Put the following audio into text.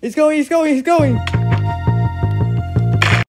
He's going, he's going, he's going.